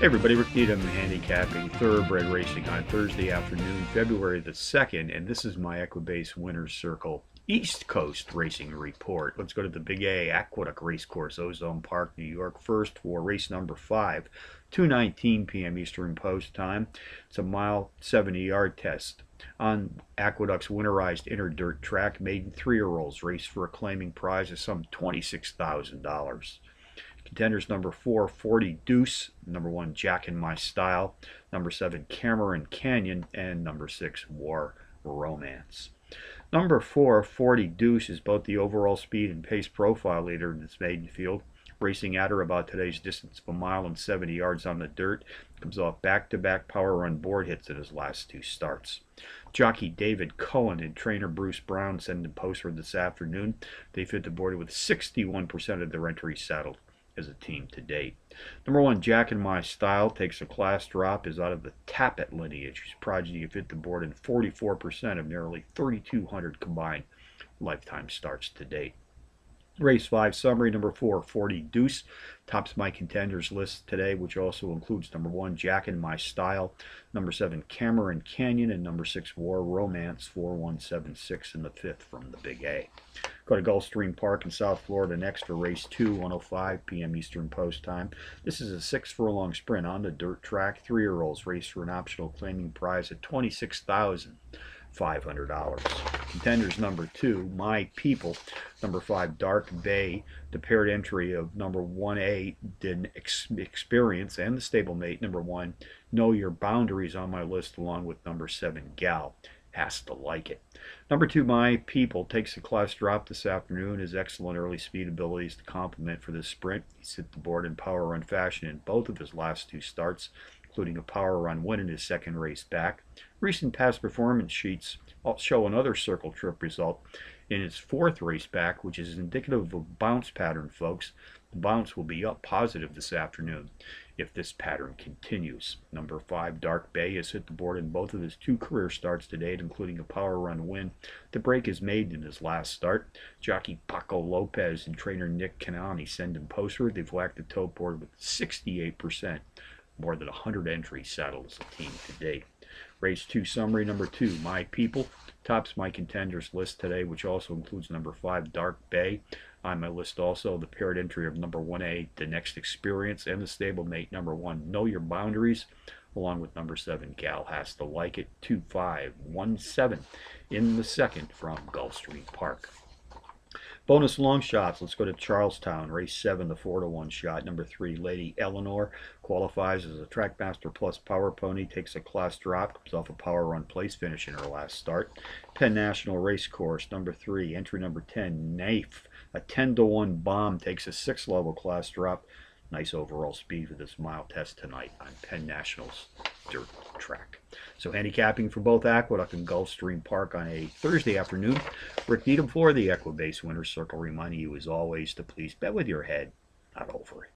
Hey everybody, Rick Needham handicapping thoroughbred racing on Thursday afternoon, February the 2nd, and this is my Equibase Winner's Circle East Coast Racing Report. Let's go to the Big A Aqueduct Racecourse, Ozone Park, New York, first for race number 5, 2.19 p.m. Eastern Post Time. It's a mile 70 yard test on Aqueduct's winterized inner dirt track. Maiden three-year-olds race for a claiming prize of some $26,000. Contenders number four, 40 Deuce, number one, Jack in My Style, number seven, Cameron Canyon, and number six, War Romance. Number four, 40 Deuce, is both the overall speed and pace profile leader in this maiden field. Racing at or about today's distance of a mile and 70 yards on the dirt, comes off back-to-back power run board hits in his last two starts. Jockey David Cohen and trainer Bruce Brown send him poster this afternoon. They fit the board with 61% of their entries saddled as a team to date. Number one, Jack and My Style takes a class drop, is out of the Tapit lineage, whose progeny have hit the board in 44% of nearly 3,200 combined lifetime starts to date. Race 5 summary number 4 40 Deuce tops my contenders list today which also includes number 1 Jack and My Style, number 7 Cameron Canyon and number 6 War Romance 4176 in the 5th from the Big A. Go to Gulfstream Park in South Florida next for race 2 105 p.m. Eastern Post Time. This is a 6 furlong sprint on the dirt track. 3-year-olds race for an optional claiming prize of 26000 $500. Contenders number two, My People. Number five, Dark Bay. The paired entry of number 1A, Did Experience, and the stablemate number one, Know Your Boundaries on my list, along with number seven, Gal. Has to like it. Number two, My People takes a class drop this afternoon. His excellent early speed abilities to complement for this sprint. He's hit the board in power run fashion in both of his last two starts including a power run win in his second race back. Recent past performance sheets show another circle trip result in his fourth race back, which is indicative of a bounce pattern, folks. The bounce will be up positive this afternoon if this pattern continues. Number five, Dark Bay, has hit the board in both of his two career starts to date, including a power run win. The break is made in his last start. Jockey Paco Lopez and trainer Nick Canani send him poster. They've whacked the tote board with 68% more than 100 entries saddled as a team to date. Race 2 summary number 2, My People, tops my contenders list today, which also includes number 5, Dark Bay. On my list also, the paired entry of number 1A, The Next Experience, and the stablemate number 1, Know Your Boundaries, along with number 7, Gal Has to Like It, 2-5-1-7 in the second from Gulfstream Park. Bonus long shots. Let's go to Charlestown. Race 7, the 4 to 1 shot. Number 3, Lady Eleanor qualifies as a Trackmaster Plus Power Pony. Takes a class drop. Comes off a power run place finish in her last start. Penn National Race Course. Number 3, entry number 10, Nafe. A 10 to 1 bomb. Takes a 6 level class drop. Nice overall speed for this mile test tonight on Penn National's dirt track. So handicapping for both Aqueduct and Gulfstream Park on a Thursday afternoon. Rick Needham for the Equibase Winner's Circle reminding you as always to please bet with your head, not over it.